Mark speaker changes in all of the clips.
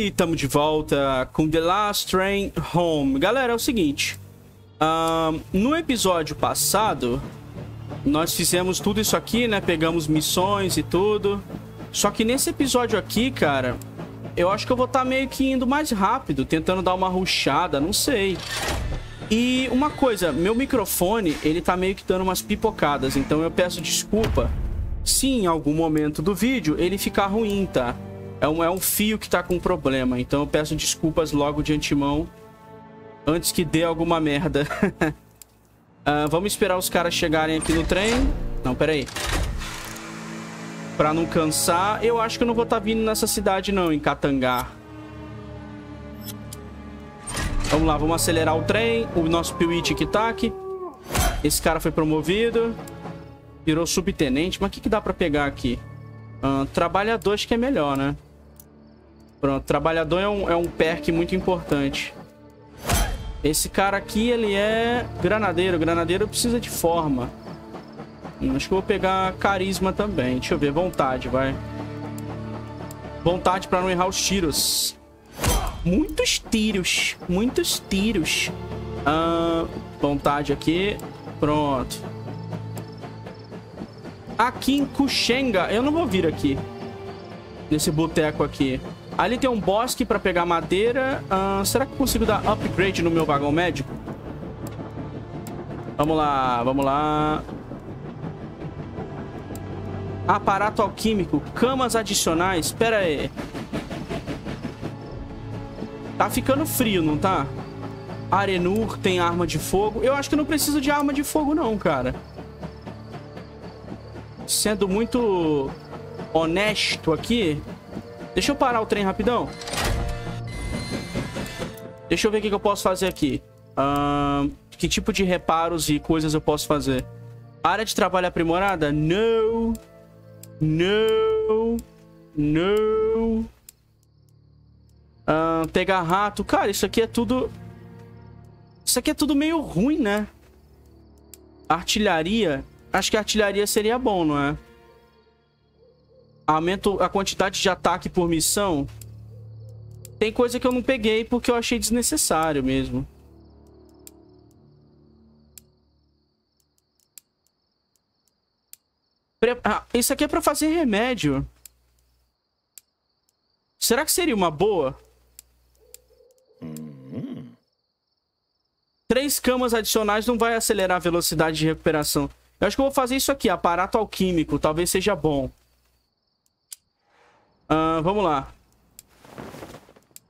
Speaker 1: E estamos de volta com The Last Train Home. Galera, é o seguinte. Uh, no episódio passado, nós fizemos tudo isso aqui, né? Pegamos missões e tudo. Só que nesse episódio aqui, cara, eu acho que eu vou estar tá meio que indo mais rápido, tentando dar uma ruchada, não sei. E uma coisa, meu microfone, ele tá meio que dando umas pipocadas, então eu peço desculpa se em algum momento do vídeo ele ficar ruim, tá? É um, é um fio que tá com problema, então eu peço desculpas logo de antemão, antes que dê alguma merda. uh, vamos esperar os caras chegarem aqui no trem. Não, peraí. Pra não cansar, eu acho que eu não vou estar tá vindo nessa cidade não, em Katangá. Vamos lá, vamos acelerar o trem. O nosso Piuí Tic-Tac. Esse cara foi promovido. Virou subtenente. Mas o que, que dá pra pegar aqui? Uh, trabalhador acho que é melhor, né? Pronto, trabalhador é um, é um perk muito importante. Esse cara aqui, ele é granadeiro. Granadeiro precisa de forma. Hum, acho que eu vou pegar carisma também. Deixa eu ver, vontade, vai. Vontade pra não errar os tiros. Muitos tiros. Muitos tiros. Ah, vontade aqui. Pronto. Aqui em Kuchenga. Eu não vou vir aqui. Nesse boteco aqui. Ali tem um bosque pra pegar madeira. Ah, será que eu consigo dar upgrade no meu vagão médico? Vamos lá, vamos lá. Aparato alquímico. Camas adicionais. Espera aí. Tá ficando frio, não tá? Arenur tem arma de fogo. Eu acho que não preciso de arma de fogo, não, cara. Sendo muito honesto aqui. Deixa eu parar o trem rapidão. Deixa eu ver o que, eu posso fazer aqui. Uh, que tipo de reparos e coisas eu posso fazer? Área de trabalho aprimorada? Não. Não. Não. Uh, pegar rato. Cara, isso aqui é tudo... Isso aqui é tudo meio ruim, né? Artilharia. Acho que artilharia seria bom, não é? Aumento a quantidade de ataque por missão. Tem coisa que eu não peguei porque eu achei desnecessário mesmo. Ah, isso aqui é pra fazer remédio. Será que seria uma boa? Três camas adicionais não vai acelerar a velocidade de recuperação. Eu acho que eu vou fazer isso aqui, aparato alquímico. Talvez seja bom. Uh, vamos lá.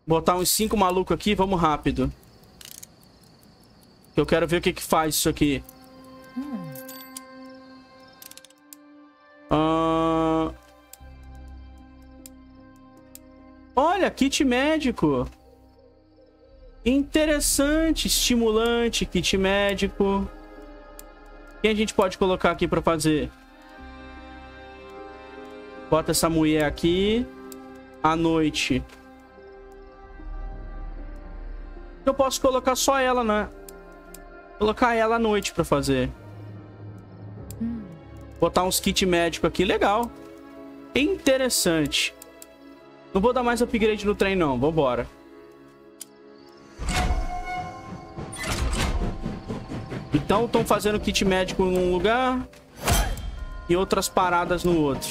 Speaker 1: Botar uns cinco malucos aqui, vamos rápido. Eu quero ver o que que faz isso aqui. Uh... Olha, kit médico. Interessante, estimulante, kit médico. Quem a gente pode colocar aqui pra fazer? Bota essa mulher aqui. À noite. Eu posso colocar só ela, né? Colocar ela à noite pra fazer. Botar uns kit médico aqui. Legal. Interessante. Não vou dar mais upgrade no trem, não. Vambora. Então, estão fazendo kit médico num lugar e outras paradas no outro.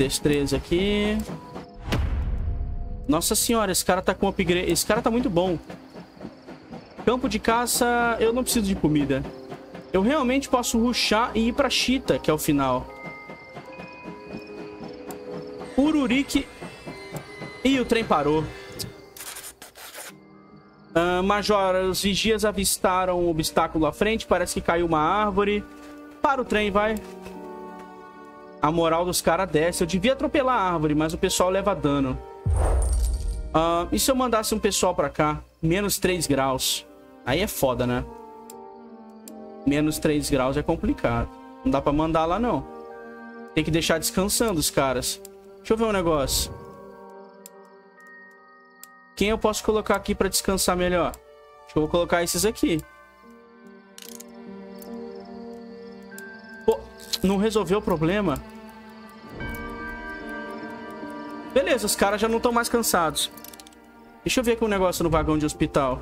Speaker 1: Destreza aqui. Nossa senhora, esse cara tá com upgrade. Esse cara tá muito bom. Campo de caça, eu não preciso de comida. Eu realmente posso ruxar e ir pra Chita, que é o final. Ururique. Ih, o trem parou. Uh, Major, os vigias avistaram um obstáculo à frente. Parece que caiu uma árvore. Para o trem, vai. A moral dos caras desce. Eu devia atropelar a árvore, mas o pessoal leva dano. Uh, e se eu mandasse um pessoal pra cá? Menos 3 graus. Aí é foda, né? Menos 3 graus é complicado. Não dá pra mandar lá, não. Tem que deixar descansando os caras. Deixa eu ver um negócio. Quem eu posso colocar aqui pra descansar melhor? Que eu vou colocar esses aqui. Não resolveu o problema? Beleza, os caras já não estão mais cansados. Deixa eu ver aqui um negócio no vagão de hospital.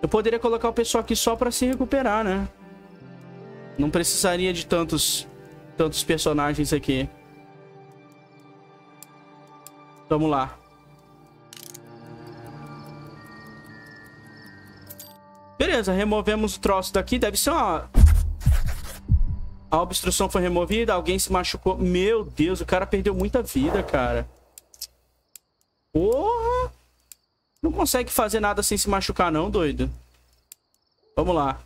Speaker 1: Eu poderia colocar o pessoal aqui só pra se recuperar, né? Não precisaria de tantos, tantos personagens aqui. Vamos lá. Beleza, removemos o troço daqui. Deve ser uma... A obstrução foi removida, alguém se machucou. Meu Deus, o cara perdeu muita vida, cara. Porra! Não consegue fazer nada sem se machucar não, doido. Vamos lá.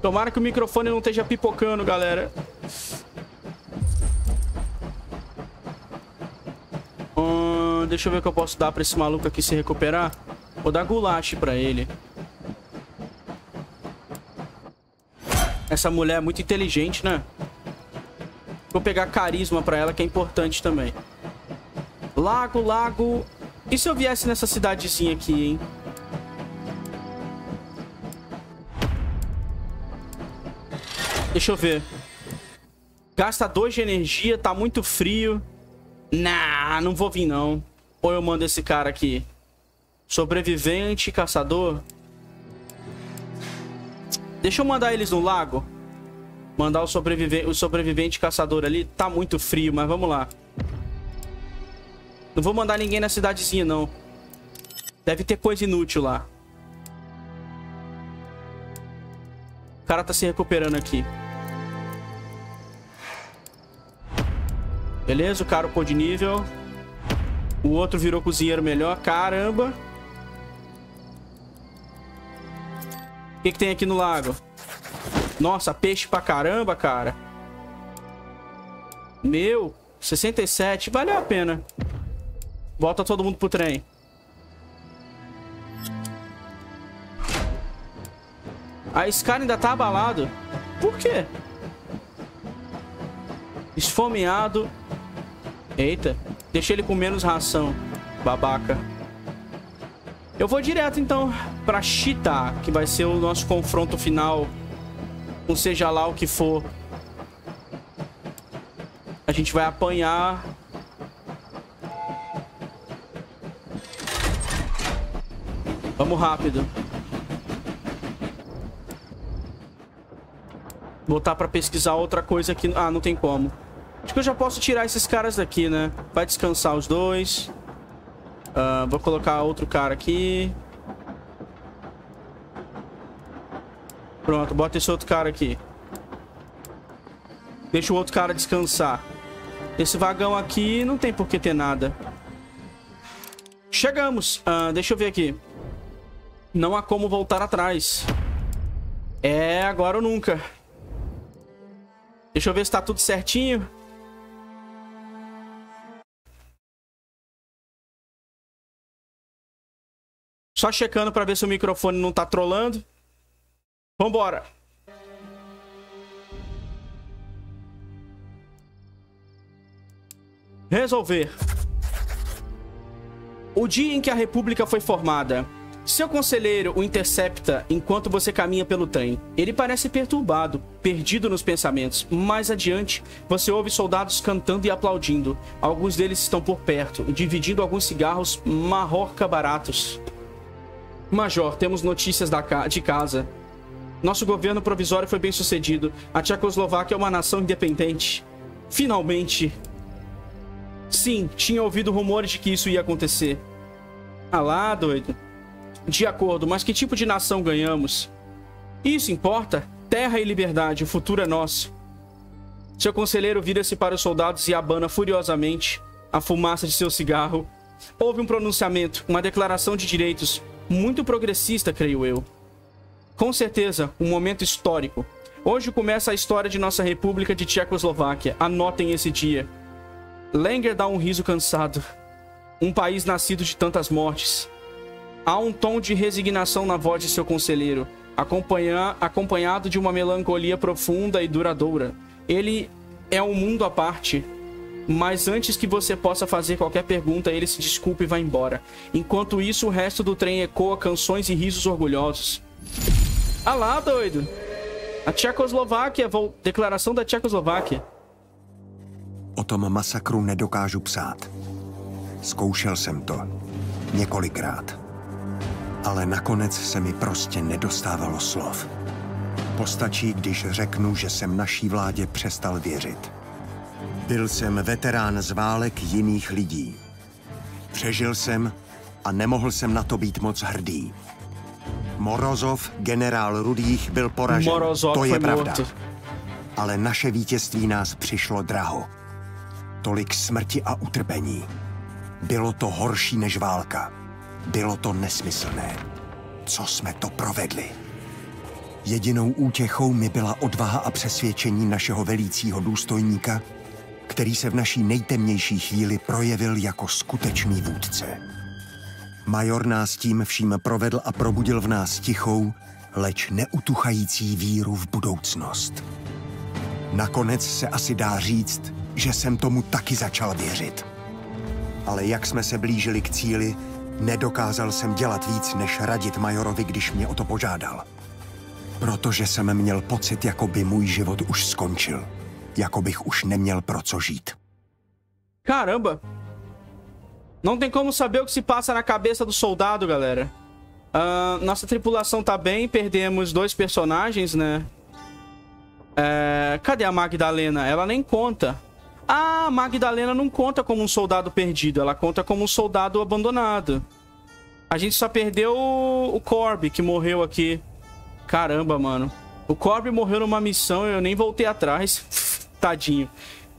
Speaker 1: Tomara que o microfone não esteja pipocando, galera. Hum, deixa eu ver o que eu posso dar pra esse maluco aqui se recuperar. Vou dar gulache pra ele. Essa mulher é muito inteligente, né? Vou pegar carisma pra ela, que é importante também. Lago, lago... E se eu viesse nessa cidadezinha aqui, hein? Deixa eu ver. Gasta 2 de energia, tá muito frio. Nah, não vou vir não. Ou eu mando esse cara aqui. Sobrevivente, caçador. Deixa eu mandar eles no lago. Mandar o, sobrevive o sobrevivente caçador ali. Tá muito frio, mas vamos lá. Não vou mandar ninguém na cidadezinha, não. Deve ter coisa inútil lá. O cara tá se recuperando aqui. Beleza, o cara upou de nível. O outro virou cozinheiro melhor. Caramba. O que, que tem aqui no lago? Nossa, peixe pra caramba, cara. Meu, 67. Valeu a pena. Volta todo mundo pro trem. A Scar ainda tá abalado. Por quê? Esfomeado. Eita. Deixa ele com menos ração. Babaca. Eu vou direto, então, pra Chita, que vai ser o nosso confronto final com seja lá o que for. A gente vai apanhar. Vamos rápido. Botar pra pesquisar outra coisa aqui. Ah, não tem como. Acho que eu já posso tirar esses caras daqui, né? Vai descansar os dois. Uh, vou colocar outro cara aqui. Pronto, bota esse outro cara aqui. Deixa o outro cara descansar. Esse vagão aqui não tem por que ter nada. Chegamos. Uh, deixa eu ver aqui. Não há como voltar atrás. É agora ou nunca. Deixa eu ver se tá tudo certinho. Só checando para ver se o microfone não tá trolando. Vambora. Resolver. O dia em que a República foi formada. Seu conselheiro o intercepta enquanto você caminha pelo trem. Ele parece perturbado, perdido nos pensamentos. Mais adiante, você ouve soldados cantando e aplaudindo. Alguns deles estão por perto, dividindo alguns cigarros marroca baratos. Major, temos notícias ca de casa. Nosso governo provisório foi bem sucedido. A Tchecoslováquia é uma nação independente. Finalmente. Sim, tinha ouvido rumores de que isso ia acontecer. Ah lá, doido. De acordo, mas que tipo de nação ganhamos? Isso importa. Terra e liberdade, o futuro é nosso. Seu conselheiro vira-se para os soldados e abana furiosamente a fumaça de seu cigarro. Houve um pronunciamento, uma declaração de direitos, muito progressista, creio eu. Com certeza, um momento histórico. Hoje começa a história de nossa República de Tchecoslováquia. Anotem esse dia. Langer dá um riso cansado. Um país nascido de tantas mortes. Há um tom de resignação na voz de seu conselheiro, acompanhado de uma melancolia profunda e duradoura. Ele é um mundo à parte. Mas antes que você possa fazer qualquer pergunta, ele se desculpa e vai embora. Enquanto isso, o resto do trem ecoa canções e risos orgulhosos. Ah lá, doido. A Tchecoslováquia, declaração da Tchecoslováquia.
Speaker 2: O tom masakru nedokážu psát. Zkoušel jsem to. Několikrát. Ale nakonec se mi prostě nedostávalo slov. Postačí, když řeknu, že jsem naší vládě přestal věřit. Byl jsem veterán z válek jiných lidí. Přežil jsem a nemohl jsem na to být moc hrdý. Morozov, generál Rudých, byl poražen.
Speaker 1: Morozov
Speaker 2: to je pravda. Ale naše vítězství nás přišlo draho. Tolik smrti a utrpení. Bylo to horší než válka. Bylo to nesmyslné. Co jsme to provedli? Jedinou útěchou mi byla odvaha a přesvědčení našeho velícího důstojníka, který se v naší nejtemnější chvíli projevil jako skutečný vůdce. Major nás tím vším provedl a probudil v nás tichou, leč neutuchající víru v budoucnost. Nakonec se asi dá říct, že jsem tomu taky začal věřit. Ale jak jsme se blížili k cíli, nedokázal jsem dělat víc, než radit majorovi, když mě o to požádal. Protože jsem měl pocit, jako by můj život už skončil. Jako bych už neměl pro co žít.
Speaker 1: Caramba! Não tem como saber o que se passa na cabeça do soldado, galera. Ah, nossa tripulação tá bem, perdemos dois personagens, né? É, cadê a Magdalena? Ela nem conta. Ah, Magdalena não conta como um soldado perdido, ela conta como um soldado abandonado. A gente só perdeu o, o Corby, que morreu aqui. Caramba, mano. O Corby morreu numa missão e eu nem voltei atrás. Tadinho.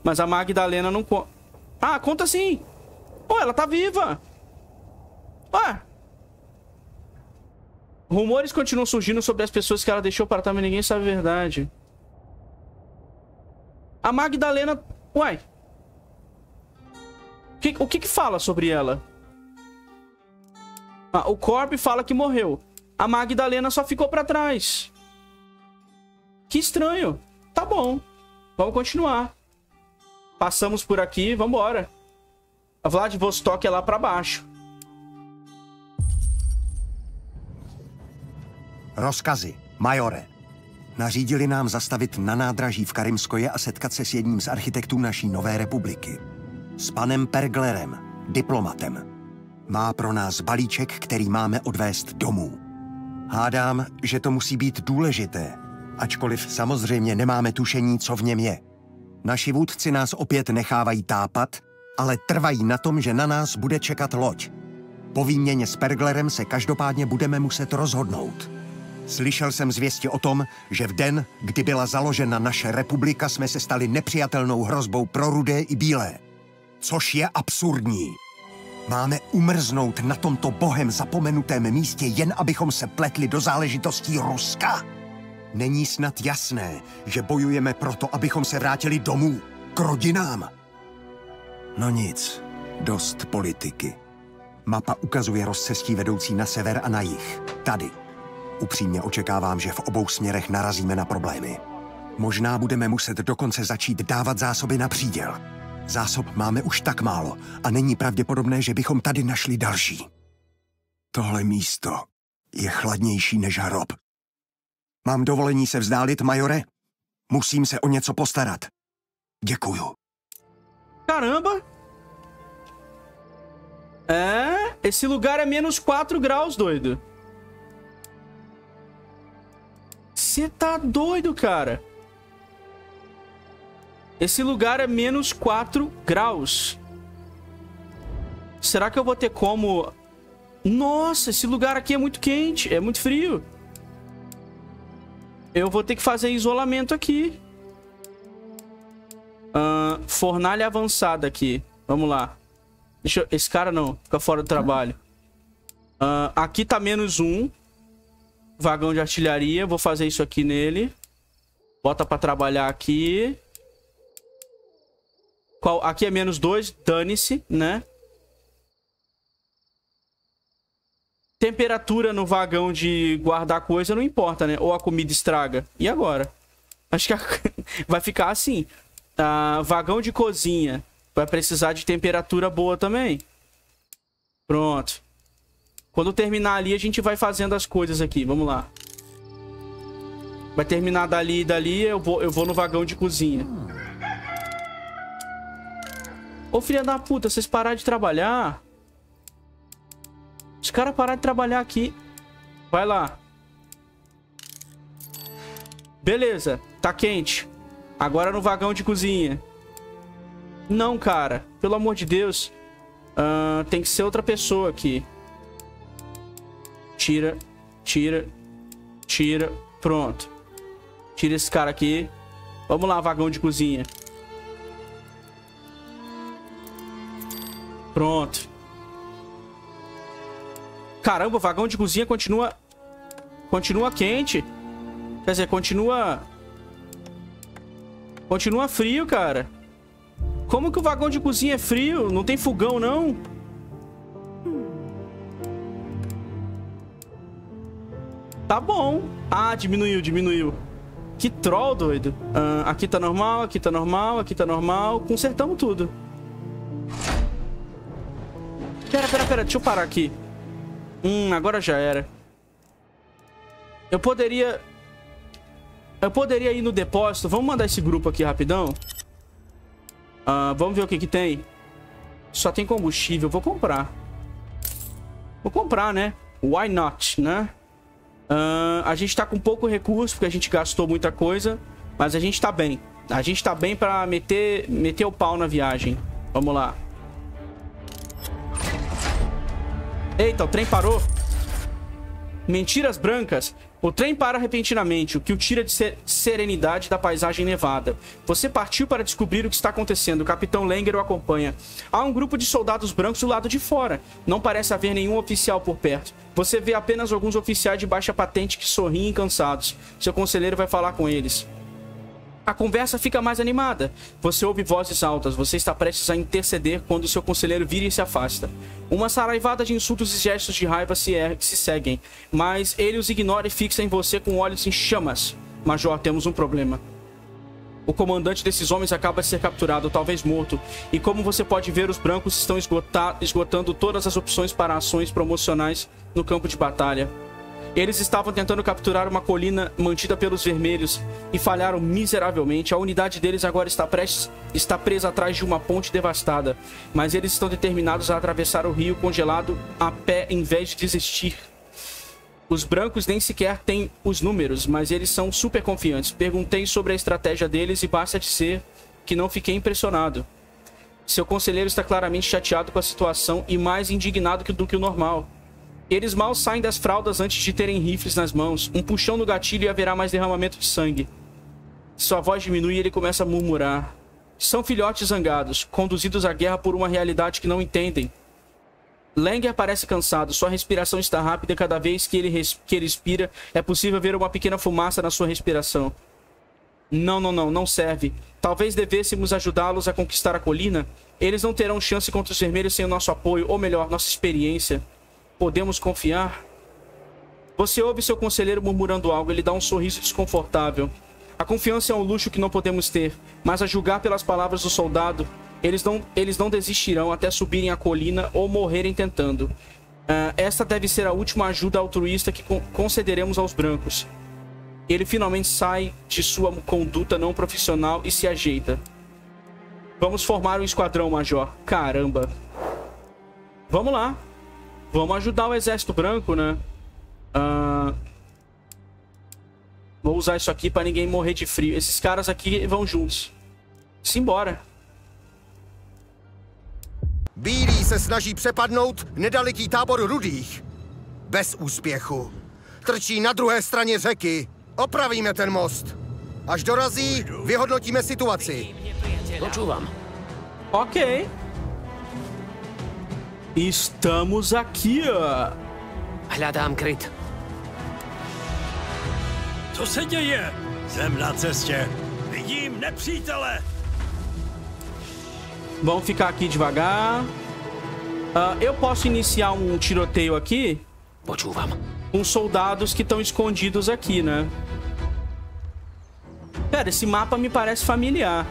Speaker 1: Mas a Magdalena não conta. Ah, conta sim. Pô, ela tá viva. Ué. Rumores continuam surgindo sobre as pessoas que ela deixou para trás, mas ninguém sabe a verdade. A Magdalena... Uai. O que, o que que fala sobre ela? Ah, o Corby fala que morreu. A Magdalena só ficou pra trás. Que estranho. Tá bom. Vamos continuar. Passamos por aqui, vambora. A Vladivostok é lá pra baixo.
Speaker 2: Rozkazy. Majore. Nařídili nám zastavit na nádraží v Karimskoje a setkat se s jedním z architektů naší nové republiky. S panem Perglerem, diplomatem. Má pro nás balíček, který máme odvést domů. Hádám, že to musí být důležité, ačkoliv samozřejmě nemáme tušení, co v něm je. Naši vůdci nás opět nechávají tápat, ale trvají na tom, že na nás bude čekat loď. Po výměně s Perglerem se každopádně budeme muset rozhodnout. Slyšel jsem zvěsti o tom, že v den, kdy byla založena naše republika, jsme se stali nepřijatelnou hrozbou pro rudé i bílé. Což je absurdní. Máme umrznout na tomto bohem zapomenutém místě, jen abychom se pletli do záležitostí Ruska? Není snad jasné, že bojujeme proto, abychom se vrátili domů, k rodinám? No nic, dost politiky. Mapa ukazuje rozcestí vedoucí na sever a na jih. Tady. Upřímně očekávám, že v obou směrech narazíme na problémy. Možná budeme muset dokonce začít dávat zásoby na příděl. Zásob máme už tak málo a není pravděpodobné, že bychom tady našli další. Tohle místo je chladnější než hrob. Mám dovolení se vzdálit, majore? Musím se o něco postarat. Děkuju.
Speaker 1: Caramba! É, esse lugar é menos 4 graus, doido. Você tá doido, cara. Esse lugar é menos 4 graus. Será que eu vou ter como... Nossa, esse lugar aqui é muito quente, é muito frio. Eu vou ter que fazer isolamento aqui. Ah, fornalha avançada aqui. Vamos lá. Deixa eu... Esse cara não, fica fora do trabalho. Ah, aqui tá menos um. Vagão de artilharia. Vou fazer isso aqui nele. Bota pra trabalhar aqui. Qual... Aqui é menos dois. Dane-se, né? Temperatura no vagão de guardar coisa não importa, né? Ou a comida estraga. E agora? Acho que a... vai ficar assim. Ah, vagão de cozinha. Vai precisar de temperatura boa também. Pronto. Quando terminar ali, a gente vai fazendo as coisas aqui. Vamos lá. Vai terminar dali e dali, eu vou, eu vou no vagão de cozinha. Ô, filha da puta, vocês pararam de trabalhar? Os caras pararam de trabalhar aqui. Vai lá. Beleza, tá quente. Agora no vagão de cozinha. Não, cara. Pelo amor de Deus. Uh, tem que ser outra pessoa aqui. Tira, tira, tira. Pronto. Tira esse cara aqui. Vamos lá, vagão de cozinha. Pronto. Caramba, o vagão de cozinha continua... Continua quente. Quer dizer, continua... Continua frio, cara. Como que o vagão de cozinha é frio? Não tem fogão, não? Tá bom. Ah, diminuiu, diminuiu. Que troll, doido. Ah, aqui tá normal, aqui tá normal, aqui tá normal. Consertamos tudo. Pera, pera, pera. Deixa eu parar aqui. Hum, agora já era. Eu poderia... Eu poderia ir no depósito. Vamos mandar esse grupo aqui rapidão. Uh, vamos ver o que que tem. Só tem combustível. Vou comprar. Vou comprar, né? Why not, né? Uh, a gente tá com pouco recurso, porque a gente gastou muita coisa. Mas a gente tá bem. A gente tá bem pra meter, meter o pau na viagem. Vamos lá. Eita, o trem parou. Mentiras brancas. O trem para repentinamente, o que o tira de serenidade da paisagem nevada. Você partiu para descobrir o que está acontecendo. O capitão Langer o acompanha. Há um grupo de soldados brancos do lado de fora. Não parece haver nenhum oficial por perto. Você vê apenas alguns oficiais de baixa patente que sorriem cansados. Seu conselheiro vai falar com eles. A conversa fica mais animada. Você ouve vozes altas. Você está prestes a interceder quando seu conselheiro vira e se afasta. Uma saraivada de insultos e gestos de raiva se, er se seguem, mas ele os ignora e fixa em você com olhos em chamas. Major, temos um problema. O comandante desses homens acaba de ser capturado, talvez morto, e como você pode ver, os brancos estão esgotando todas as opções para ações promocionais no campo de batalha. Eles estavam tentando capturar uma colina mantida pelos vermelhos e falharam miseravelmente. A unidade deles agora está, prestes, está presa atrás de uma ponte devastada, mas eles estão determinados a atravessar o rio congelado a pé em vez de desistir. Os brancos nem sequer têm os números, mas eles são super confiantes. Perguntei sobre a estratégia deles e basta dizer que não fiquei impressionado. Seu conselheiro está claramente chateado com a situação e mais indignado do que o normal. Eles mal saem das fraldas antes de terem rifles nas mãos. Um puxão no gatilho e haverá mais derramamento de sangue. Sua voz diminui e ele começa a murmurar. São filhotes zangados, conduzidos à guerra por uma realidade que não entendem. Langer parece cansado, sua respiração está rápida e cada vez que ele, que ele respira é possível ver uma pequena fumaça na sua respiração. Não, não, não, não serve. Talvez devêssemos ajudá-los a conquistar a colina. Eles não terão chance contra os vermelhos sem o nosso apoio, ou melhor, nossa experiência. Podemos confiar? Você ouve seu conselheiro murmurando algo, ele dá um sorriso desconfortável. A confiança é um luxo que não podemos ter, mas a julgar pelas palavras do soldado, eles não, eles não desistirão até subirem a colina ou morrerem tentando. Uh, esta deve ser a última ajuda altruísta que concederemos aos brancos. Ele finalmente sai de sua conduta não profissional e se ajeita. Vamos formar um esquadrão, Major. Caramba. Vamos lá. Vamos ajudar o exército branco, né? Uh... Vou usar isso aqui pra ninguém morrer de frio. Esses caras aqui vão juntos. Simbora.
Speaker 3: Bílí se snaží přepadnout nedaleký tábor rudých. Bez úspěchu. Trčí na druhé straně řeky. Opravíme ten most. Až dorazí, vyhodnotíme situaci.
Speaker 4: Počúvam.
Speaker 1: OK. Estamos aqui, ó.
Speaker 4: Kryt.
Speaker 5: Co se děje? Jsem na cestě. Vidím nepřítele.
Speaker 1: Vamos ficar aqui devagar. Uh, eu posso iniciar um tiroteio aqui?
Speaker 4: Počúvam.
Speaker 1: Com soldados que estão escondidos aqui, né? Pera, esse mapa me parece familiar.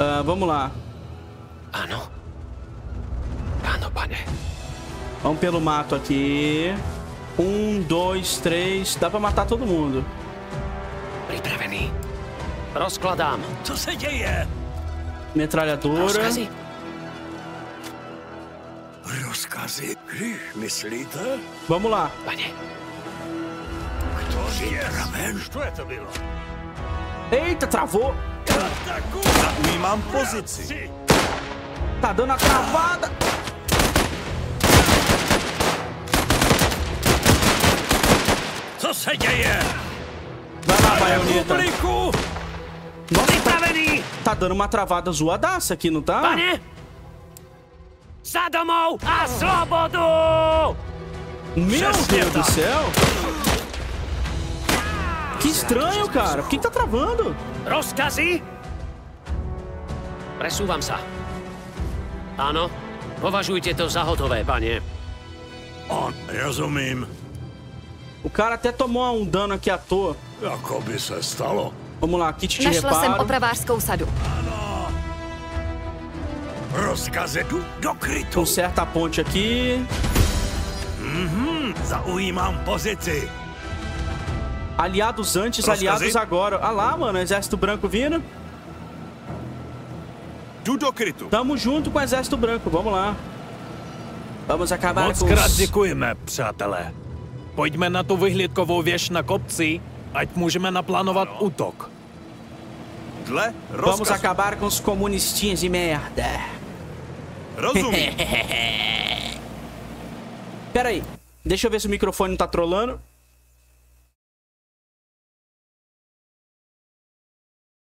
Speaker 1: Uh, vamos lá.
Speaker 4: Ah, não.
Speaker 1: Vamos pelo mato aqui. Um, dois, três. Dá pra matar todo mundo.
Speaker 4: Pripravený. Rozkladám.
Speaker 5: Co se děje?
Speaker 1: Metralhadora.
Speaker 4: Rozkazy?
Speaker 5: Rozkazy? Myslíte?
Speaker 1: Vamos lá.
Speaker 4: Pane,
Speaker 5: Kto to?
Speaker 1: Eita, travou.
Speaker 6: Ujímám pozici.
Speaker 1: Tá dando a travada.
Speaker 5: Co se děje?
Speaker 1: Vai lá, baioneta. Nossa, tá,
Speaker 4: připravený!
Speaker 1: tá dando uma travada zoadaça aqui, não tá?
Speaker 4: Pane! Za domou a svobodu!
Speaker 1: Meu
Speaker 5: Přesně
Speaker 1: Deus do céu. Que estranho, cara. Por que que tá travando?
Speaker 4: Rozkazy? Presúvam sa. Áno, považujte to za hotové, pane.
Speaker 5: On, rozumím.
Speaker 1: O cara até tomou um dano aqui à toa.
Speaker 5: Jako by se stalo.
Speaker 1: Vamos lá, kit de
Speaker 7: jsem
Speaker 1: reparo.
Speaker 7: opravářskou sadu.
Speaker 5: Do krytu.
Speaker 1: Conserta a ponte aqui.
Speaker 5: Pozici.
Speaker 1: Aliados antes, aliados agora. Ah lá, mano, exército branco vindo.
Speaker 6: Krytu.
Speaker 1: Tamo junto com o exército branco, vamos lá. Vamos acabar
Speaker 8: Moc
Speaker 1: com
Speaker 8: krát
Speaker 1: os...
Speaker 8: děkujeme, přátelé. Pojďme na tu vyhlídkovou věž na kopci, ať můžeme naplánovat útok.
Speaker 6: Dle
Speaker 1: Vamos
Speaker 6: rozkazu.
Speaker 1: acabar com os comunistinhas de merda.
Speaker 6: Rozumím.
Speaker 1: Pera aí. Deixa eu ver se o microfone não tá trolando.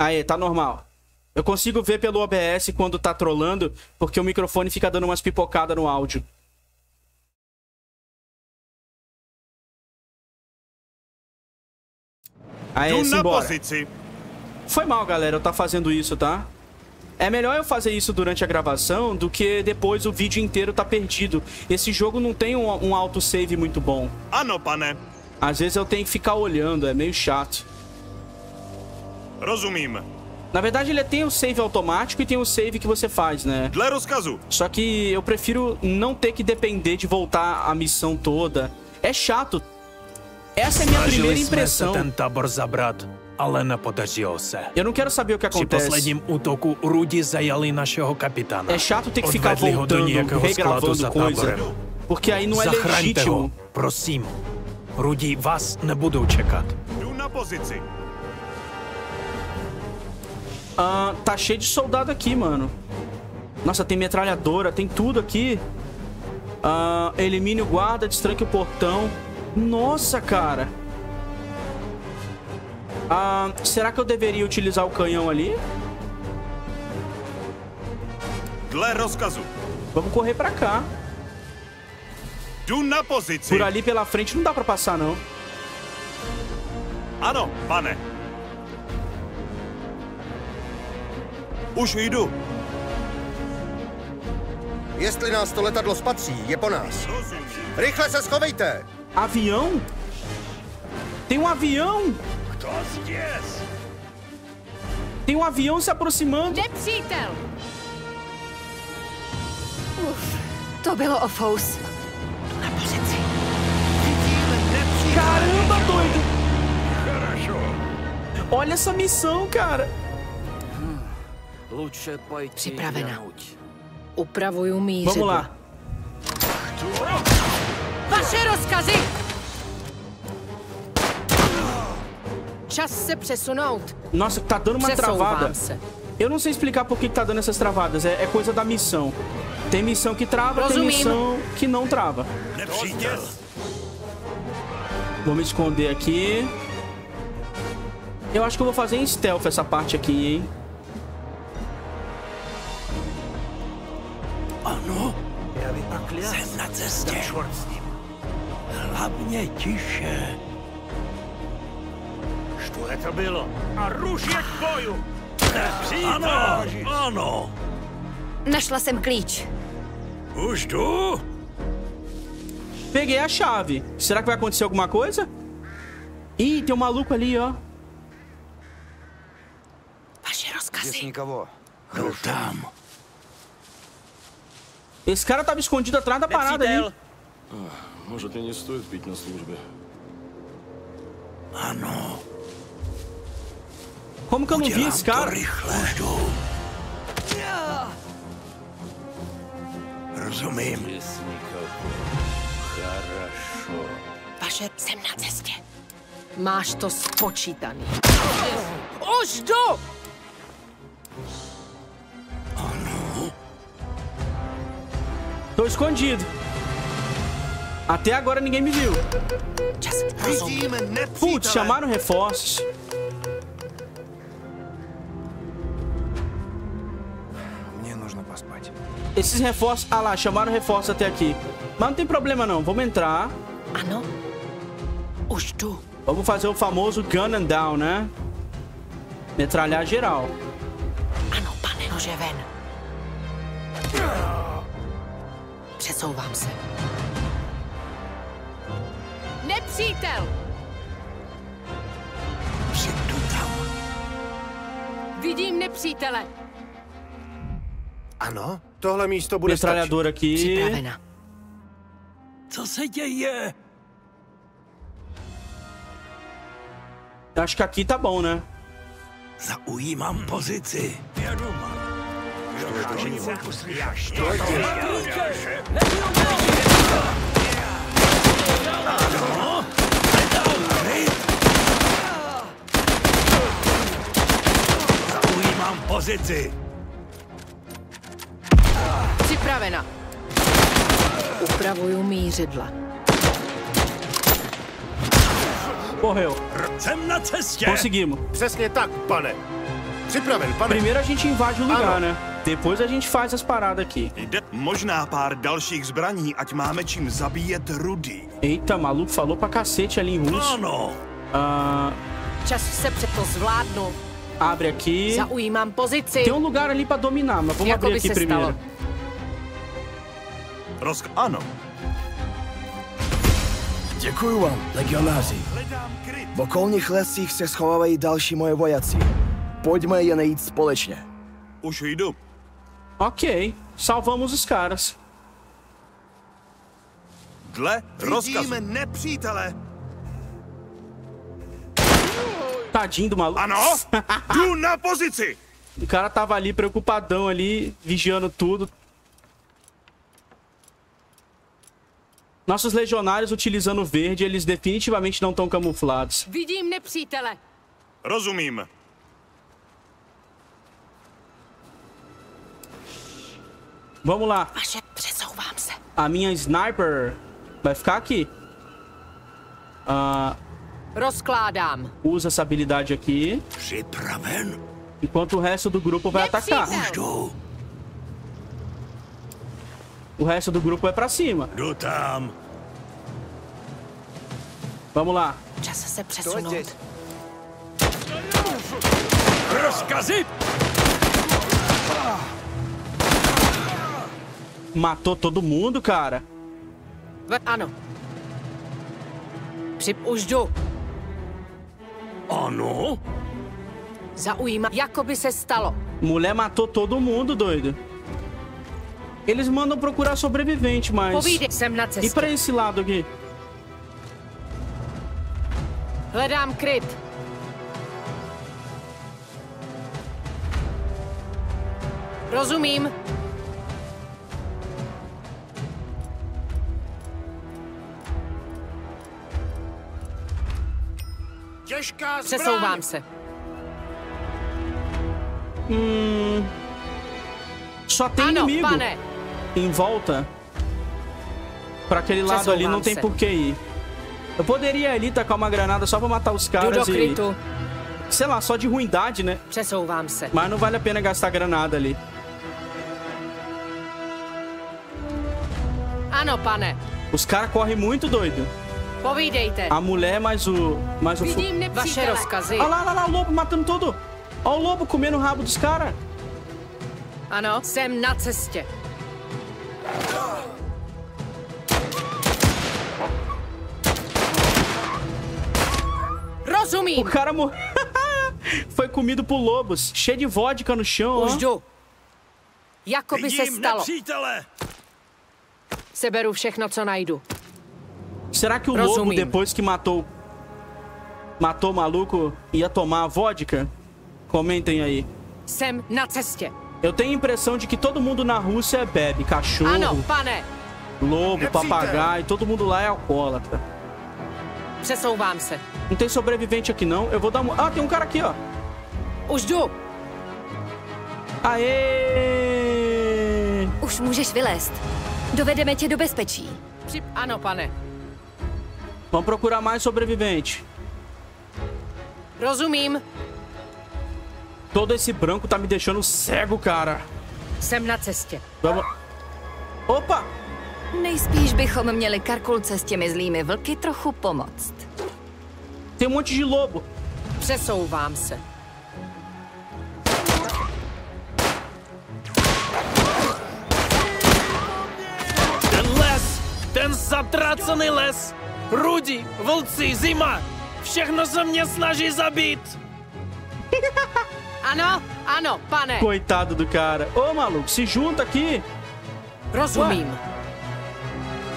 Speaker 1: Aí, tá normal. Eu consigo ver pelo OBS quando tá trolando, porque o microfone fica dando umas pipocadas no áudio. Aí, simbora. Foi mal, galera, eu tá fazendo isso, tá? É melhor eu fazer isso durante a gravação do que depois o vídeo inteiro tá perdido. Esse jogo não tem um, um autosave muito bom.
Speaker 6: Ano, pane.
Speaker 1: Às vezes eu tenho que ficar olhando, é meio chato.
Speaker 6: Rozumím.
Speaker 1: Na verdade, ele tem o save automático e tem o save que você faz, né? Só que eu prefiro não ter que depender de voltar a missão toda. É chato. Essa é a minha primeira
Speaker 8: se
Speaker 1: impressão.
Speaker 8: nepodařilo se.
Speaker 1: Eu não quero saber o que acontece.
Speaker 8: posledním útoku Rudi zajali našeho kapitána.
Speaker 1: É chato ter que ficar voltando, regravando coisa. Porque aí não é legítimo.
Speaker 8: prosím. Rudi vás nebudou čekat.
Speaker 6: Jdu na pozici.
Speaker 1: Ah, tá cheio de soldado aqui, mano. Nossa, tem metralhadora, tem tudo aqui. Ah, elimine o guarda, destranque o portão. Nossa, cara. Ah, será que eu deveria utilizar o canhão ali? Vamos correr pra cá. Por ali pela frente não dá pra passar, não.
Speaker 6: Ano, pane. Už jdu.
Speaker 3: Jestli nás to letadlo spatří, je po nás. Rychle se schovejte!
Speaker 1: Avião? Tem um avião! Tem um avião se aproximando!
Speaker 7: To bylo o fous.
Speaker 1: Caramba, doido! Olha essa missão, cara!
Speaker 7: Připravená. Upravuju mířidlo.
Speaker 1: Vamos lá.
Speaker 7: Vaše rozkazy! Čas se přesunout.
Speaker 1: Nossa, tá dando uma travada. Eu não sei explicar por que tá dando essas travadas. É, é coisa da missão. Tem missão que trava, tem missão que não trava. Vou me esconder aqui. Eu acho que eu vou fazer em stealth essa parte aqui, hein?
Speaker 5: Jsem na cestě. Hlavně tiše. Što je to bylo? A ruš je k boju! Ano, ano.
Speaker 7: Našla jsem klíč.
Speaker 5: Už jdu.
Speaker 1: Peguei a chave. Será que vai acontecer alguma coisa? Ih, tem um maluco ali, ó.
Speaker 7: Vaše rozkazy.
Speaker 5: Jdu tam.
Speaker 1: Esse cara tava escondido atrás da parada ali.
Speaker 9: Может, и не стоит пить на службе.
Speaker 5: Ano.
Speaker 1: Como que eu não vi
Speaker 5: Udělám
Speaker 1: esse
Speaker 5: to
Speaker 1: cara?
Speaker 5: rychle. Už jdu. Rozumím.
Speaker 7: Vaše, jsem na cestě. Máš to spočítaný. Už jdu!
Speaker 1: Tô escondido. Até agora ninguém me viu. Putz, chamaram reforços. Esses reforços... Ah lá, chamaram reforços até aqui. Mas não tem problema não, vamos entrar.
Speaker 7: Ah não?
Speaker 1: Vamos fazer o famoso gun and down, né? Metralhar geral.
Speaker 7: Ah não. nepřítel!
Speaker 5: Přijdu tam.
Speaker 7: Vidím nepřítele.
Speaker 3: Ano, tohle místo bude
Speaker 1: Metralhador.
Speaker 7: Připravena.
Speaker 5: Co se děje?
Speaker 1: Acho que aqui bom, né?
Speaker 5: Zaujímám pozici. Jedu, Já to, to, to, to, to, to, to, to, je. to, že to, to, pozici.
Speaker 7: Připravena. Upravuju mířidla.
Speaker 1: Morreu.
Speaker 5: Jsem na cestě.
Speaker 1: Conseguimos.
Speaker 3: Přesně tak, pane. Připraven, pane.
Speaker 1: Primeiro a gente invade o lugar,
Speaker 3: Ano.
Speaker 1: né? Depois a gente faz as paradas aqui.
Speaker 6: Jde možná pár dalších zbraní, ať máme čím zabíjet Rudy.
Speaker 1: Eita, maluco falou pra cacete ali em russo.
Speaker 5: Ano.
Speaker 1: Ah,
Speaker 7: Čas se před to zvládnu.
Speaker 1: Abre aqui.
Speaker 7: Zaujímám pozici.
Speaker 1: Tem um lugar ali pra dominar, mas vamos
Speaker 7: Jako
Speaker 1: abrir
Speaker 7: by
Speaker 1: aqui
Speaker 7: se
Speaker 1: primeiro.
Speaker 7: stalo.
Speaker 6: Ano.
Speaker 10: Děkuju vám, legionáři. V okolních lesích se schovávají další moje vojaci. Pojďme je najít společně.
Speaker 6: Už jdu.
Speaker 1: Ok, salvamos os caras.
Speaker 6: Dle rozkazu.
Speaker 3: Vidíme nepřítele.
Speaker 1: Tadinho do maluco.
Speaker 6: Pozici.
Speaker 1: O cara tava ali preocupadão ali, vigiando tudo. Nossos legionários utilizando verde, eles definitivamente não estão camuflados.
Speaker 6: Rozumím.
Speaker 1: Vamos lá. A minha sniper vai ficar aqui. Ah,
Speaker 7: Rozkládám.
Speaker 1: usa essa habilidade aqui.
Speaker 5: Připraven.
Speaker 1: Enquanto o resto do grupo vai atacar. O resto do grupo é pra cima. Vamos lá. Matou todo mundo, cara.
Speaker 7: V- ano. Přip už jdu.
Speaker 5: Ano.
Speaker 7: Zaujímám. Jako by se stalo.
Speaker 1: Mulher matou todo mundo, doido. Eles mandam procurar sobrevivente, mas. E pra esse lado aqui?
Speaker 7: Hledám kryt. Rozumím.
Speaker 3: Těžká zbraň.
Speaker 7: Přesouvám se.
Speaker 1: Só tem
Speaker 7: ano,
Speaker 1: inimigo
Speaker 7: pane.
Speaker 1: em volta. Pra aquele lado ali não tem por que ir. Eu poderia ali tacar uma granada só pra matar os caras e.
Speaker 7: krytu.
Speaker 1: Sei lá, só de ruindade, né?
Speaker 7: Přesouvám se.
Speaker 1: Mas não vale a pena gastar granada ali.
Speaker 7: Ano, pane.
Speaker 1: Os caras correm muito doido.
Speaker 7: Povídejte.
Speaker 1: A mulher mais o. Mais o. fu-
Speaker 7: Vidím Vaše rozkazy.
Speaker 1: Olha lá, olha lá, o lobo matando tudo. Olha o lobo comendo o rabo dos caras.
Speaker 7: Ano, jsem na cestě.
Speaker 1: O
Speaker 7: Rozumím.
Speaker 1: cara morreu. Foi comido por lobos. Cheio de vodka no chão,
Speaker 7: Už
Speaker 1: ó.
Speaker 7: jdu. Jako by se stalo.
Speaker 5: nepřítele.
Speaker 7: Seberu všechno, co najdu.
Speaker 1: Será que o lobo,
Speaker 7: Resumindo.
Speaker 1: depois que matou. Matou o maluco, ia tomar a vodka? Comentem aí.
Speaker 7: Na cestě.
Speaker 1: Eu tenho a impressão de que todo mundo na Rússia bebe. Cachorro,
Speaker 7: Ano, pane!
Speaker 1: lobo, papagaio, todo mundo lá é alcoólatra. Não tem sobrevivente aqui, não. Eu vou dar uma... Ah, tem um cara aqui, ó.
Speaker 7: Už jdu!
Speaker 1: Aê!
Speaker 11: Už můžeš vylézt. Dovedeme tě do bezpečí.
Speaker 7: Ano, pane.
Speaker 1: Vamos procurar mais sobrevivente.
Speaker 7: Rozumím.
Speaker 1: Todo esse branco tá me deixando cego, cara.
Speaker 7: Jsem na cestě.
Speaker 1: Vamos... Opa!
Speaker 11: Nejspíš bychom měli Karkulce s těmi zlými vlky trochu pomoct.
Speaker 1: Tem um monte de lobo.
Speaker 7: Přesouvám se.
Speaker 5: Ten les! Ten zatracený les! Rudy, vlci, zima! Všechno se mě snaží zabít!
Speaker 7: Ano, ano, pane.
Speaker 1: Coitado do cara. Ô, maluco, se junta aqui.
Speaker 7: Rozumím.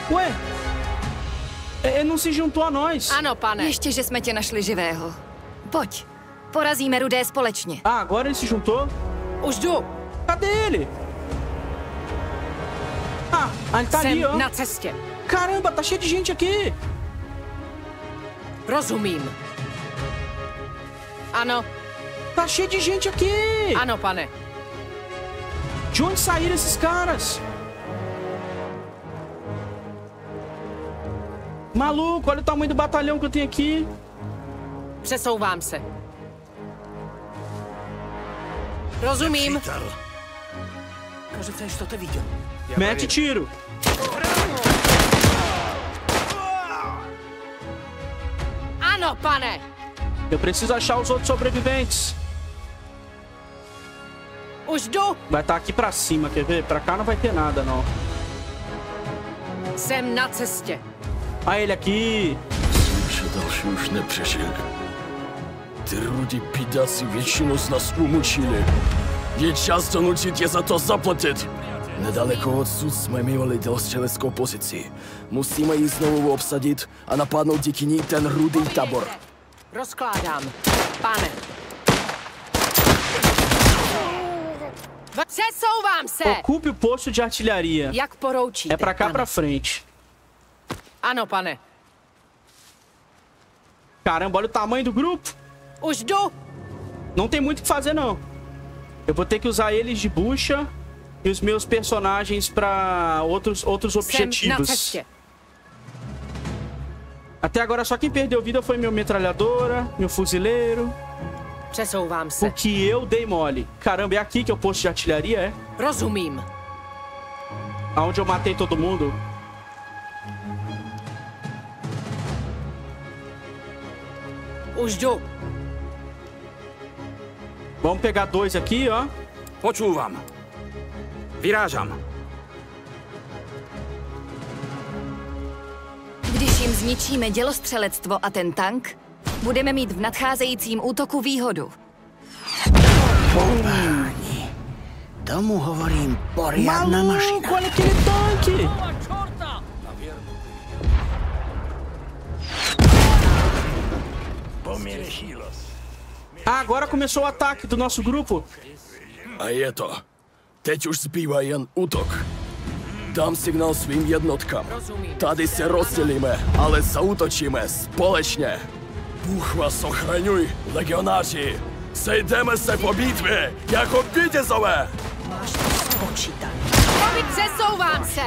Speaker 1: Ué? Ele não se juntou a nós.
Speaker 7: Ano, pane.
Speaker 11: Ještě, že jsme tě našli živého. Pojď, porazíme rudé společně.
Speaker 1: Ah, agora ele se juntou?
Speaker 7: Už jdu.
Speaker 1: Cadê ele? Ah, ah, ele tá
Speaker 7: Jsem
Speaker 1: ali, ó.
Speaker 7: na cestě.
Speaker 1: Caramba, tá cheio de gente aqui.
Speaker 7: Rozumím. Ano,
Speaker 1: Tá cheio de gente aqui.
Speaker 7: ano, pane.
Speaker 1: De onde saíram esses caras? Maluco, olha o tamanho do batalhão que eu tenho aqui.
Speaker 7: Přesouvám se. Rozumím.
Speaker 10: Кажется, я что-то видел.
Speaker 1: Mete tiro.
Speaker 7: Ano, pane.
Speaker 1: Eu preciso achar os outros sobreviventes.
Speaker 7: Už jdu.
Speaker 1: Vai estar aqui pra cima, quer ver? Pra cá não vai ter nada, não.
Speaker 7: Jsem na cestě.
Speaker 1: Ah, ele aqui.
Speaker 12: Že další už nepřežil. Ty rudy pídasi většinu z nás umučili. Je čas donutit je za to zaplatit.
Speaker 10: Nedaleko odsud jsme mivali dělostřeleckou pozici. Musíme ji znovu obsadit a napadnout díky ní ten rudý tabor.
Speaker 7: Rozkládám. Pane. Přesouvám se.
Speaker 1: Ocupe o posto de artilharia.
Speaker 7: Jak poroučíte,
Speaker 1: É pra cá
Speaker 7: pane.
Speaker 1: pra frente.
Speaker 7: Ano, pane.
Speaker 1: Caramba, olha o tamanho do grupo.
Speaker 7: Už jdu.
Speaker 1: Não tem muito o que fazer, não. Eu vou ter que usar eles de bucha e os meus personagens pra outros, outros objetivos. Até agora só quem perdeu vida foi meu metralhadora, meu fuzileiro. O que eu dei mole. Caramba, é aqui que é o posto de artilharia, é? Aonde eu matei todo mundo.
Speaker 7: Jdu.
Speaker 1: Vamos pegar dois aqui, ó.
Speaker 13: Počúvam. Vyrážam.
Speaker 11: Když jim zničíme dělostřelectvo a ten tank, budeme mít v nadcházejícím útoku výhodu.
Speaker 10: Tomu hovorím poriadna
Speaker 1: aquele tanque! Ah, agora começou o ataque do nosso grupo.
Speaker 10: A je to. Teď už zbývá jen útok. Dám signál svým jednotkám. Tady se rozdělíme, ale zautočíme společně. Bůh vás ochraňuj, legionáři. Sejdeme se po bitvě jako vítězové.
Speaker 7: Přesouvám se.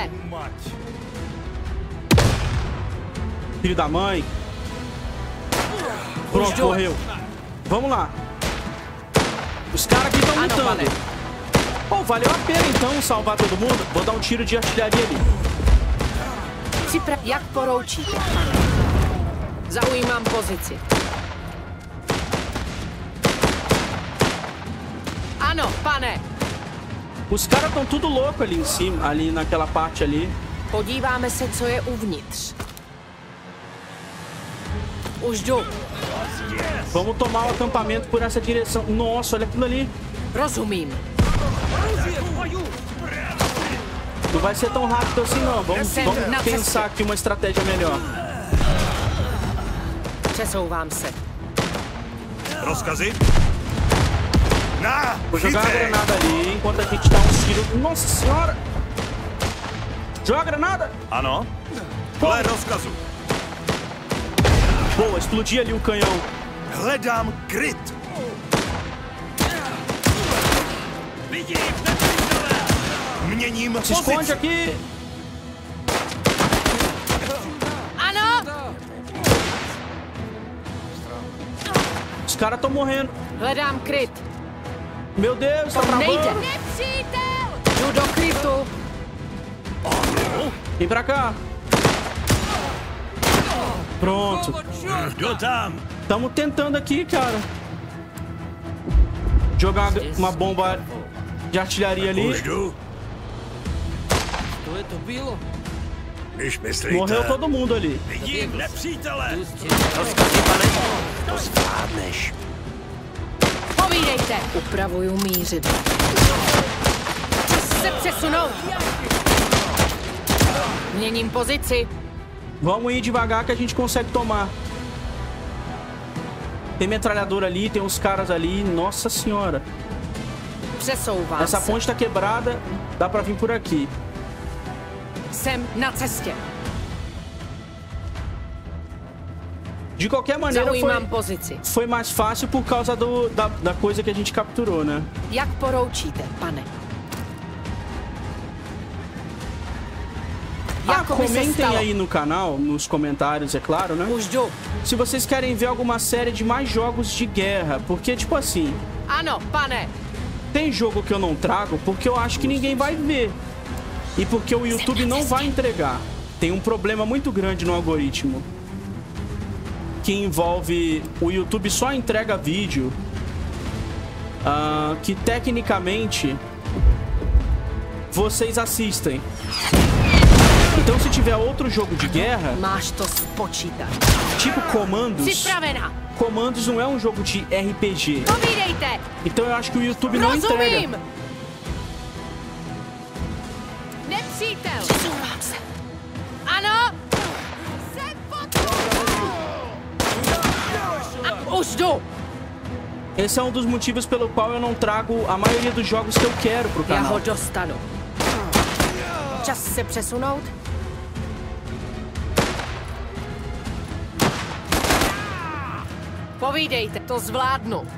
Speaker 1: Filho da mãe. Pronto, morreu. Vamos lá. Os caras aqui estão
Speaker 7: Ah, não,
Speaker 1: lutando.
Speaker 7: Valeu.
Speaker 1: Pô, valeu a pena então salvar todo mundo. Vou dar um tiro de artilharia ali.
Speaker 7: Připra... Jak poroučíte, pane. Zaujímám pozici. Ano, pane.
Speaker 1: Os caras estão tudo louco ali em cima, ali naquela parte ali.
Speaker 7: Podíváme se, co je uvnitř. Už jdu.
Speaker 1: Vamos tomar o acampamento por essa direção. Nossa, olha aquilo ali.
Speaker 7: Rozumím.
Speaker 1: Não vai ser tão rápido assim não. Vamos, vamos pensar aqui uma estratégia melhor.
Speaker 7: Přesouvám se.
Speaker 6: Rozkazy?
Speaker 5: Na,
Speaker 1: Vou jogar a granada ali enquanto a gente dá uns tiros. Nossa senhora! Joga a granada!
Speaker 5: Ano? Dle rozkazu.
Speaker 1: Boa, explodi ali o canhão.
Speaker 6: Hledám kryt.
Speaker 1: Se esconde aqui!
Speaker 7: Ano!
Speaker 1: Os caras estão morrendo. Meu Deus, tá travando.
Speaker 7: Krytu.
Speaker 1: Vem pra cá. Pronto. Tamo tentando aqui, cara. Jogar uma bomba de artilharia ali. Morreu todo mundo ali.
Speaker 7: Čas se přesunout. Měním pozici.
Speaker 1: Vamos ir devagar que a gente consegue tomar. Tem metralhadora ali, tem uns caras ali. Nossa senhora. Essa ponte tá quebrada. Dá pra vir por aqui. De qualquer maneira, foi, foi mais fácil por causa do, da, da coisa que a gente capturou, né?
Speaker 7: Jak poroučíte, pane?
Speaker 1: Ah, comentem aí no canal, nos comentários, é claro, né? Se vocês querem ver alguma série de mais jogos de guerra. Porque, tipo assim,
Speaker 7: Ano, pane.
Speaker 1: Tem jogo que eu não trago porque eu acho que ninguém vai ver. E porque o YouTube não vai entregar. Tem um problema muito grande no algoritmo. Que envolve. O YouTube só entrega vídeo. ah, que tecnicamente. Vocês assistem. Então, se tiver outro jogo de guerra, tipo Comandos. Comandos não é um jogo de RPG. Então eu acho que o YouTube não entrega.
Speaker 7: Nepřítel. Přesouvám se. Ano. Jsem pod... A, už jdu.
Speaker 1: Esse é um dos motivos pelo qual eu não trago a maioria dos jogos que eu quero pro
Speaker 7: Já
Speaker 1: canal.
Speaker 7: se. Povídejte, to zvládnu.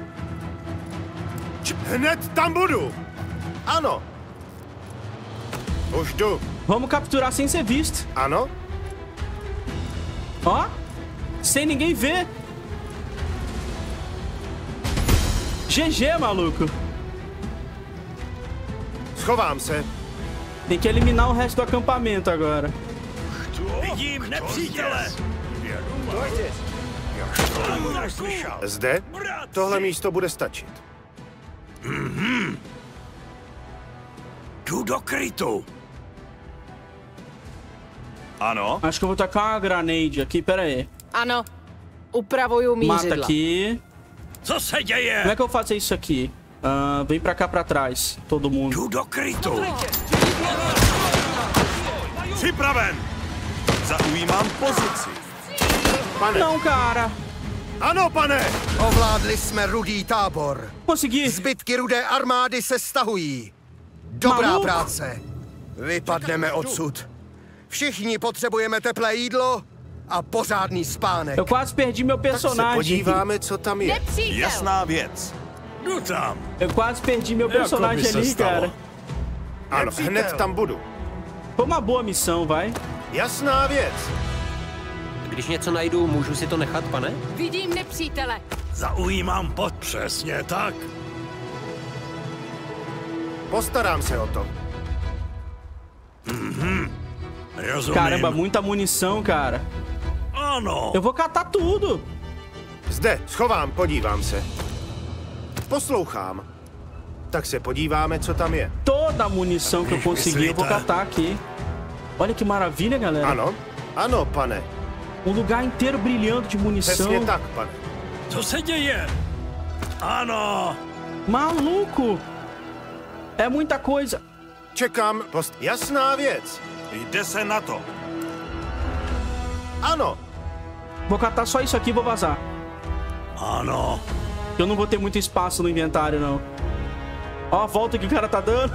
Speaker 3: Hned tam budu. Ano. Už jdu.
Speaker 1: Vamos capturar sem ser visto.
Speaker 3: Ano?
Speaker 1: Ó, sem ninguém ver. GG, maluco.
Speaker 3: Schovám se.
Speaker 1: Tem que eliminar o resto do acampamento agora.
Speaker 5: Vidím nepřítele.
Speaker 3: Zde? Tohle místo bude stačit.
Speaker 5: Jdu do krytu. Ano?
Speaker 1: Acho que eu vou tacar uma granade aqui, pera aí.
Speaker 7: Ano, upravuju
Speaker 1: Mata
Speaker 7: mířidla.
Speaker 1: aqui.
Speaker 5: Co se děje?
Speaker 1: Como é que eu faço isso aqui? Ah, vem pra cá pra trás, todo mundo.
Speaker 5: Jdu do krytu. Připraven.
Speaker 6: Zaujímám pozici.
Speaker 1: Não, cara.
Speaker 3: Ano, pane! Ovládli jsme rudý tábor.
Speaker 1: Consegui.
Speaker 3: Zbytky rudé armády se stahují. Dobrá
Speaker 1: Maluk.
Speaker 3: práce. Vypadneme odsud. Všichni potřebujeme teplé jídlo a pořádný spánek.
Speaker 1: Eu quase perdi meu
Speaker 3: Tak se
Speaker 1: personagem.
Speaker 3: podíváme, co tam je.
Speaker 7: Nepřítel.
Speaker 6: Jasná věc.
Speaker 5: Jdu tam.
Speaker 1: Eu quase perdi meu personagem ali, cara.
Speaker 3: Ano, hned tam budu.
Speaker 1: Foi uma boa missão, vai.
Speaker 3: Jasná věc.
Speaker 4: Když něco najdu, můžu si to nechat, pane?
Speaker 7: Vidím nepřítele.
Speaker 5: Zaujímám pod. Přesně tak.
Speaker 3: Postarám se o to.
Speaker 5: Rozumím.
Speaker 1: Caramba, muita munição, cara.
Speaker 5: Ano.
Speaker 1: Eu vou catar tudo.
Speaker 3: Zde, schovám, podívám se. Poslouchám. Tak se podíváme, co tam je.
Speaker 1: Toda a munição que eu consegui, eu vou catar aqui. Olha que maravilha, galera.
Speaker 3: Ano? Ano, pane.
Speaker 1: Um lugar inteiro brilhando de munição.
Speaker 5: Ano.
Speaker 1: Maluco! É muita coisa.
Speaker 3: Čekám post... Jasná věc.
Speaker 6: Jde se na to.
Speaker 3: Ano.
Speaker 1: Vou catar só isso aqui e vou vazar.
Speaker 5: Ano.
Speaker 1: Eu não vou ter muito espaço no inventário, não. Ó a volta que o cara tá dando.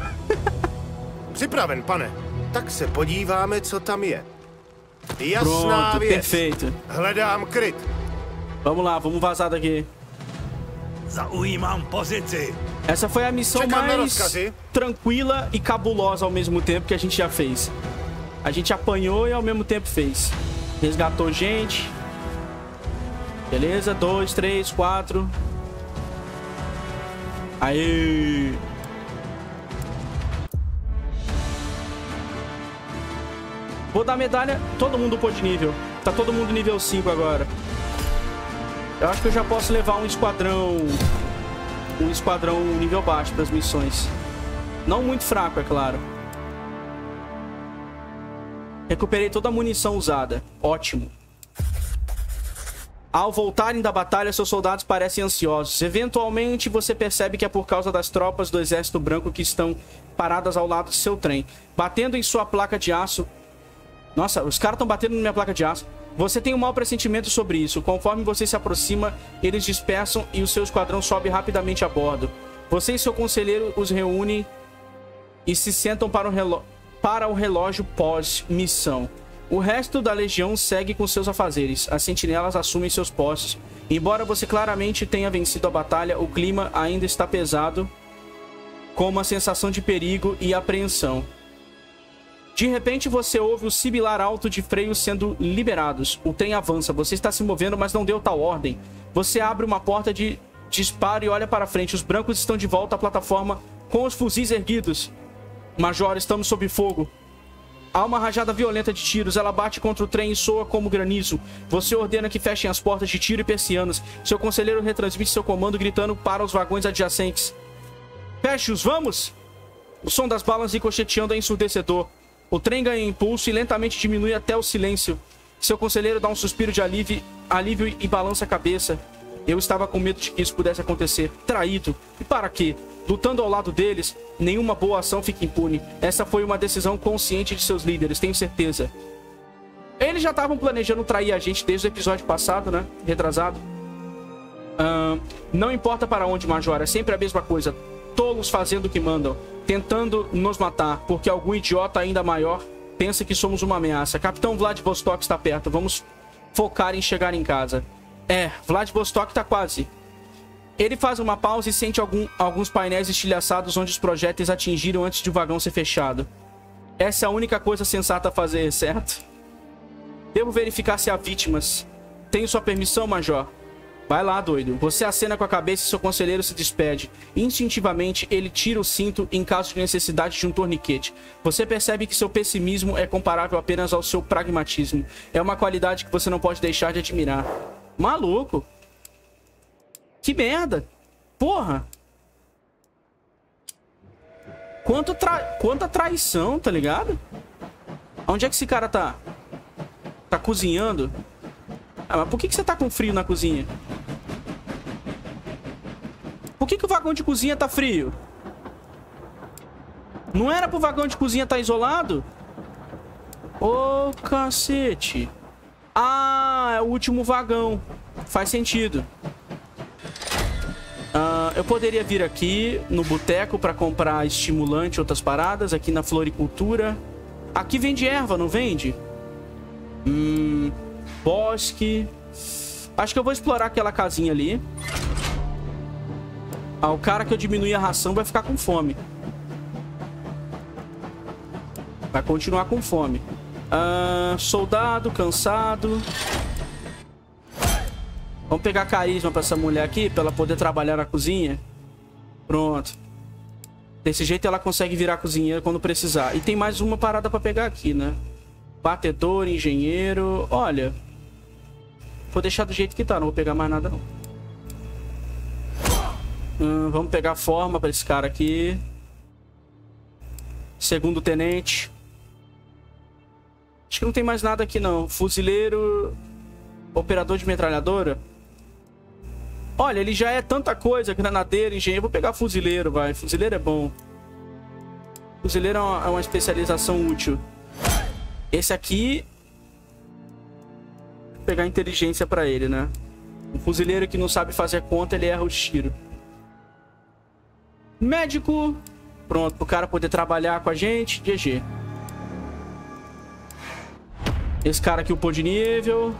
Speaker 3: Připraven, pane. Tak se podíváme, co tam je.
Speaker 1: Pronto, perfeito. Vamos lá, vamos vazar daqui. Essa foi a missão mais tranquila e cabulosa ao mesmo tempo que a gente já fez. A gente apanhou e ao mesmo tempo fez. Resgatou gente. Beleza? Dois, três, quatro. Aí. Vou dar medalha. Todo mundo pôr de nível. Tá todo mundo nível 5 agora. Eu acho que eu já posso levar um esquadrão um esquadrão nível baixo para as missões. Não muito fraco, é claro. Recuperei toda a munição usada. Ótimo. Ao voltarem da batalha, seus soldados parecem ansiosos. Eventualmente, você percebe que é por causa das tropas do Exército Branco que estão paradas ao lado do seu trem. Batendo em sua placa de aço... Nossa, os caras estão batendo na minha placa de aço. Você tem um mau pressentimento sobre isso. Conforme você se aproxima, eles dispersam e o seu esquadrão sobe rapidamente a bordo. Você e seu conselheiro os reúnem e se sentam para o, reló para o relógio pós-missão. O resto da legião segue com seus afazeres. As sentinelas assumem seus postos. Embora você claramente tenha vencido a batalha, o clima ainda está pesado, com uma sensação de perigo e apreensão. De repente, você ouve o sibilar alto de freios sendo liberados. O trem avança. Você está se movendo, mas não deu tal ordem. Você abre uma porta de disparo e olha para frente. Os brancos estão de volta à plataforma com os fuzis erguidos. Major, estamos sob fogo. Há uma rajada violenta de tiros. Ela bate contra o trem e soa como granizo. Você ordena que fechem as portas de tiro e persianas. Seu conselheiro retransmite seu comando gritando para os vagões adjacentes. Feche-os, vamos! O som das balas ricocheteando é ensurdecedor. O trem ganha impulso e lentamente diminui até o silêncio. Seu conselheiro dá um suspiro de alívio, alívio e balança a cabeça. Eu estava com medo de que isso pudesse acontecer. Traído. E para quê? Lutando ao lado deles, nenhuma boa ação fica impune. Essa foi uma decisão consciente de seus líderes, tenho certeza. Eles já estavam planejando trair a gente desde o episódio passado, né? Retrasado. Ahn, não importa para onde, Major, é sempre a mesma coisa. Tolos fazendo o que mandam, tentando nos matar, porque algum idiota ainda maior pensa que somos uma ameaça. Capitão Vladivostok está perto, vamos focar em chegar em casa. É, Vladivostok está quase. Ele faz uma pausa e sente algum- alguns painéis estilhaçados onde os projéteis atingiram antes de o vagão ser fechado. Essa é a única coisa sensata a fazer, certo? Devo verificar se há vítimas. Tenho sua permissão, Major? Vai lá, doido. Você acena com a cabeça e seu conselheiro se despede. Instintivamente, ele tira o cinto em caso de necessidade de um torniquete. Você percebe que seu pessimismo é comparável apenas ao seu pragmatismo. É uma qualidade que você não pode deixar de admirar. Maluco. Que merda. Porra. Quanto tra... Quanta traição, tá ligado? Onde é que esse cara tá? Tá cozinhando? Ah, mas por que, que você tá com frio na cozinha? Por que, que o vagão de cozinha tá frio? Não era pro vagão de cozinha tá isolado? Ô, cacete. Ah, é o último vagão. Faz sentido. Ah, eu poderia vir aqui no boteco para comprar estimulante e outras paradas. Aqui na floricultura. Aqui vende erva, não vende? Hum, bosque. Acho que eu vou explorar aquela casinha ali. Ah, o cara que eu diminuir a ração vai ficar com fome. Vai continuar com fome. Ah, soldado, cansado. Vamos pegar carisma pra essa mulher aqui, pra ela poder trabalhar na cozinha. Pronto. Desse jeito ela consegue virar cozinheira quando precisar. E tem mais uma parada pra pegar aqui, né? Batedor, engenheiro... Olha... Vou deixar do jeito que tá, não vou pegar mais nada não. Hum, vamos pegar forma pra esse cara aqui. Segundo tenente. Acho que não tem mais nada aqui não. Fuzileiro... Operador de metralhadora. Olha, ele já é tanta coisa. Granadeiro, engenheiro. Vou pegar fuzileiro, vai. Fuzileiro é bom. Fuzileiro é uma, é uma especialização útil. Esse aqui... Pegar inteligência pra ele, né? Um fuzileiro que não sabe fazer conta, ele erra o tiro. Médico. Pronto, pro cara poder trabalhar com a gente. GG. Esse cara aqui upou de nível.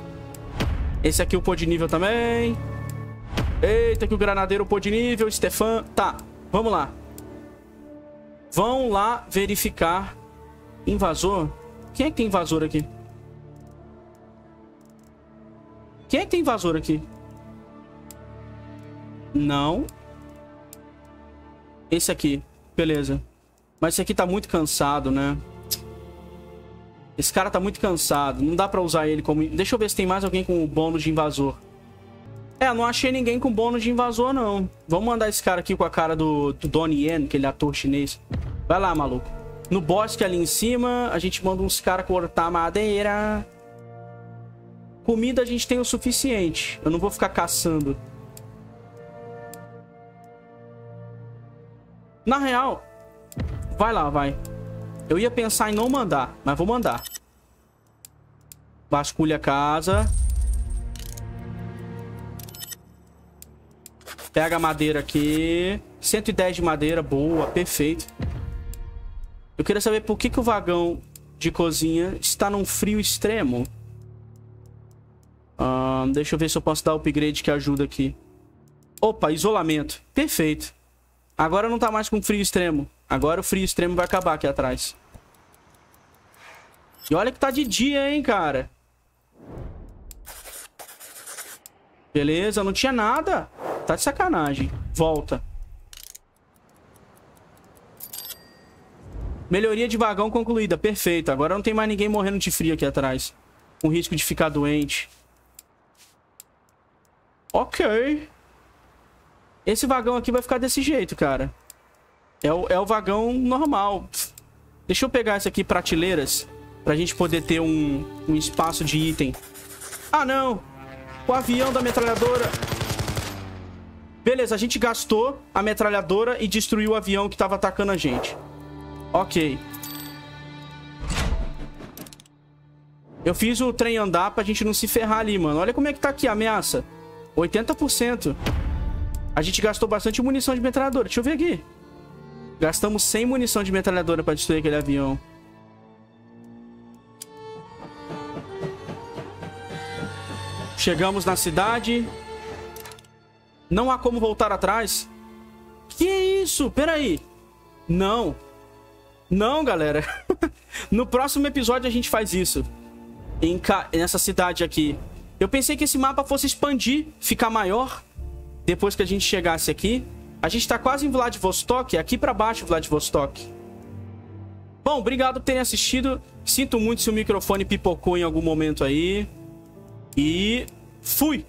Speaker 1: Esse aqui upou de nível também. Eita, que o granadeiro upou de nível. Stefan. Tá, vamos lá. Vão lá verificar. Invasor? Quem é que tem invasor aqui? Quem é que tem invasor aqui? Não. Esse aqui. Beleza. Mas esse aqui tá muito cansado, né? Esse cara tá muito cansado. Não dá pra usar ele como... Deixa eu ver se tem mais alguém com bônus de invasor. É, não achei ninguém com bônus de invasor, não. Vamos mandar esse cara aqui com a cara do, do Donnie Yen, aquele ator chinês. Vai lá, maluco. No bosque ali em cima, a gente manda uns caras cortar madeira. Comida a gente tem o suficiente. Eu não vou ficar caçando. Na real, vai lá, vai. Eu ia pensar em não mandar, mas vou mandar. Vasculha a casa. Pega a madeira aqui. 110 de madeira, boa, perfeito. Eu queria saber por que, que o vagão de cozinha está num frio extremo. Deixa eu ver se eu posso dar upgrade que ajuda aqui. Opa, isolamento. Perfeito. Agora não tá mais com frio extremo. Agora o frio extremo vai acabar aqui atrás. E olha que tá de dia, hein, cara. Beleza, não tinha nada. Tá de sacanagem. Volta. Melhoria de vagão concluída. Perfeito. Agora não tem mais ninguém morrendo de frio aqui atrás. Com risco de ficar doente. Ok. Esse vagão aqui vai ficar desse jeito, cara. É o, é o vagão normal. Deixa eu pegar esse aqui, prateleiras. Pra gente poder ter um, um espaço de item. Ah, não. O avião da metralhadora. Beleza, a gente gastou a metralhadora e destruiu o avião que tava atacando a gente. Ok. Eu fiz o trem andar pra gente não se ferrar ali, mano. Olha como é que tá aqui a ameaça. 80%. A gente gastou bastante munição de metralhadora. Deixa eu ver aqui. Gastamos 100 munição de metralhadora pra destruir aquele avião. Chegamos na cidade. Não há como voltar atrás. Que isso? Peraí. Não. Não, galera. no próximo episódio a gente faz isso. Em ca... Nessa cidade aqui. Eu pensei que esse mapa fosse expandir, ficar maior. Depois que a gente chegasse aqui. A gente tá quase em Vladivostok. Aqui pra baixo, Vladivostok. Bom, obrigado por terem assistido. Sinto muito se o microfone pipocou em algum momento aí. E fui!